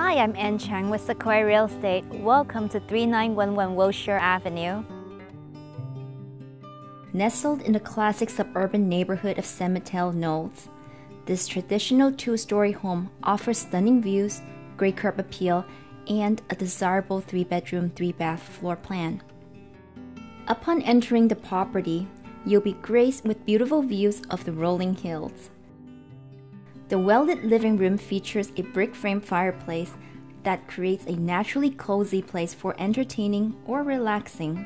Hi, I'm Ann Chang with Sequoia Real Estate. Welcome to 3911 Wilshire Avenue. Nestled in the classic suburban neighborhood of Mateo Knolls, this traditional two-story home offers stunning views, great curb appeal, and a desirable three-bedroom, three-bath floor plan. Upon entering the property, you'll be graced with beautiful views of the rolling hills. The well-lit living room features a brick frame fireplace that creates a naturally cozy place for entertaining or relaxing.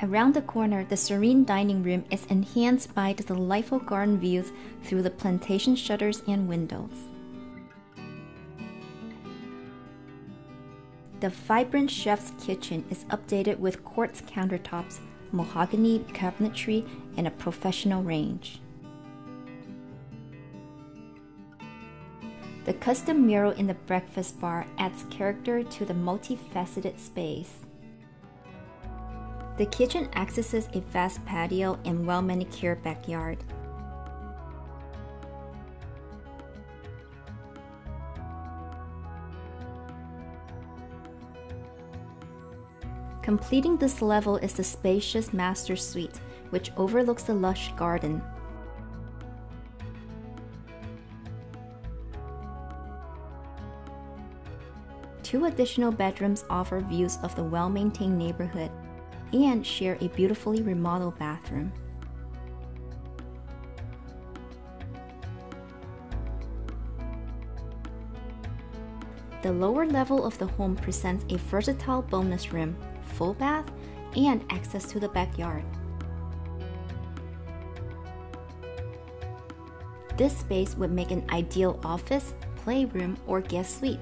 Around the corner, the serene dining room is enhanced by the delightful garden views through the plantation shutters and windows. The vibrant chef's kitchen is updated with quartz countertops, mahogany cabinetry, and a professional range. The custom mural in the breakfast bar adds character to the multifaceted space. The kitchen accesses a vast patio and well manicured backyard. Completing this level is the spacious master suite, which overlooks the lush garden. Two additional bedrooms offer views of the well-maintained neighborhood and share a beautifully remodeled bathroom. The lower level of the home presents a versatile bonus room full bath, and access to the backyard. This space would make an ideal office, playroom, or guest suite.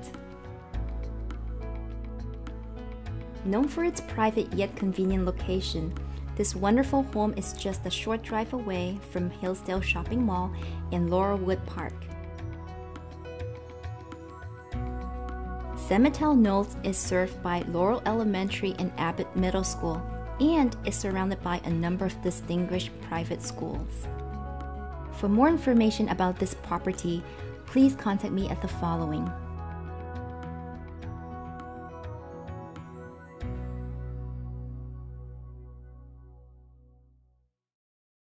Known for its private yet convenient location, this wonderful home is just a short drive away from Hillsdale Shopping Mall and Laurelwood Park. San Knolls is served by Laurel Elementary and Abbott Middle School and is surrounded by a number of distinguished private schools. For more information about this property, please contact me at the following